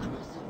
あのさ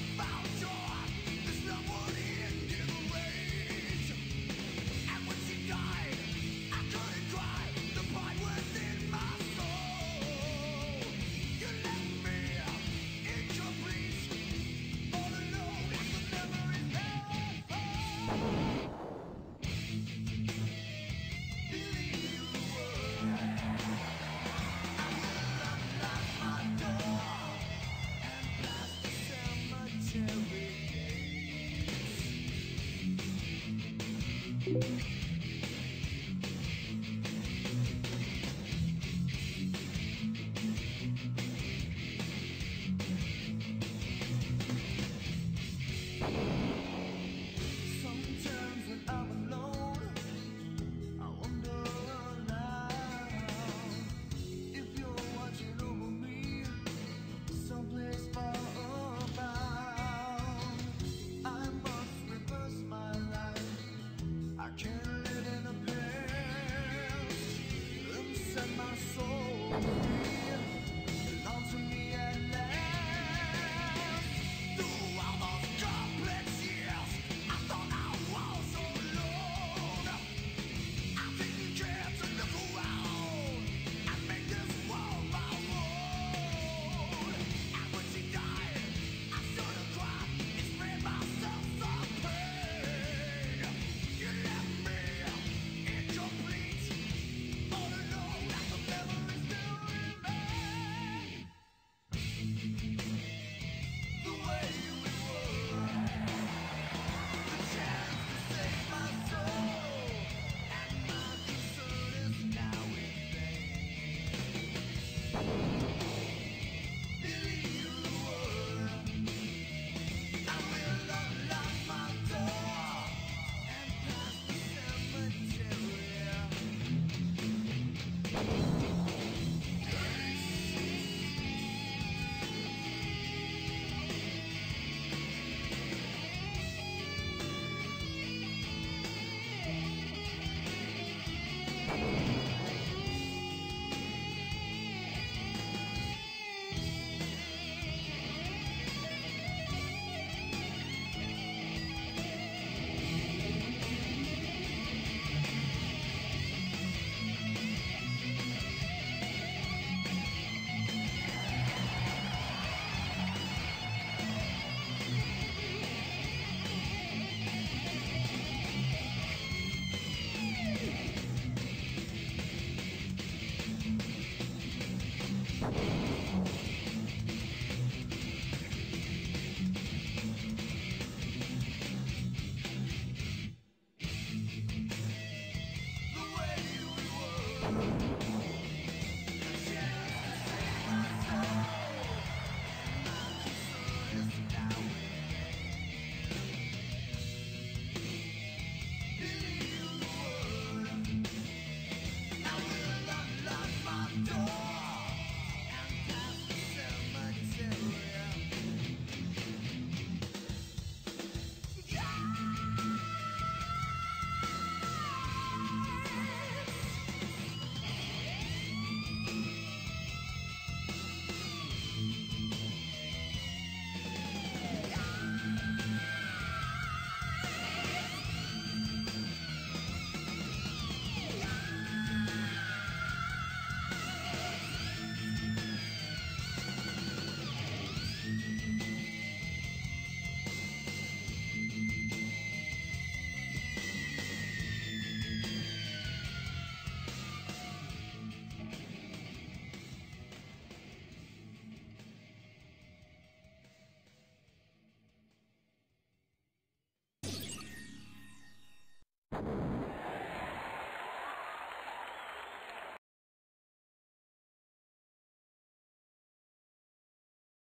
peace in my soul.